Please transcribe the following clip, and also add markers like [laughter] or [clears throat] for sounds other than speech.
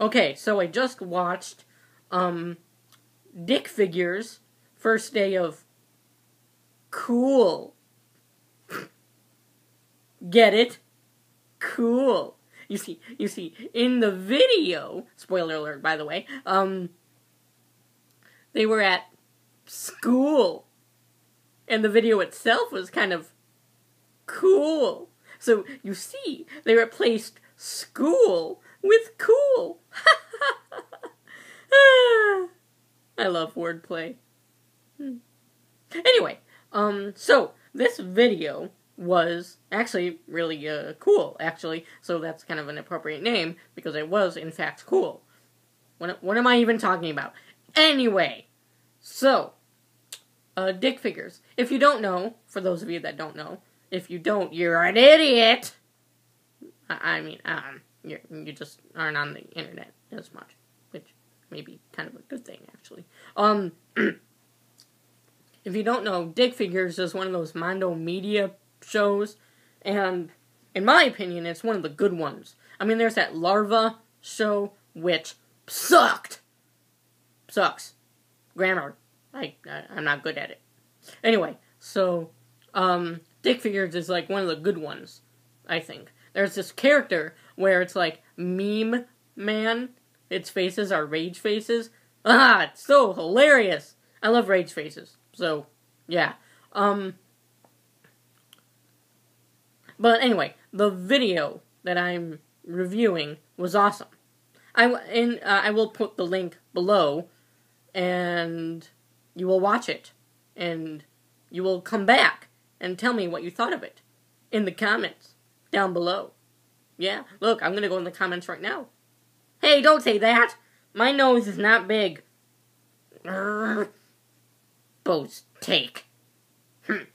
Okay, so I just watched um Dick Figures first day of cool. Get it? Cool. You see, you see, in the video, spoiler alert by the way, um they were at school. And the video itself was kind of cool. So you see, they replaced school with cool. [laughs] I love wordplay. Hmm. Anyway, um, so this video was actually really uh, cool, actually. So that's kind of an appropriate name because it was in fact cool. What what am I even talking about? Anyway, so uh, dick figures. If you don't know, for those of you that don't know, if you don't, you're an idiot. I, I mean, um, you you just aren't on the internet as much, which may be kind of a good thing actually. Um, [clears throat] if you don't know, Dick Figures is one of those Mondo Media shows, and in my opinion, it's one of the good ones. I mean, there's that Larva show which sucked, sucks, grammar. I, I I'm not good at it. Anyway, so um, Dick Figures is like one of the good ones, I think. There's this character where it's like meme man. Its faces are rage faces. Ah, it's so hilarious. I love rage faces. So, yeah. Um But anyway, the video that I'm reviewing was awesome. I in uh, I will put the link below and you will watch it and you will come back and tell me what you thought of it in the comments down below. Yeah, look, I'm gonna go in the comments right now. Hey, don't say that! My nose is not big. Bo's take. Hm.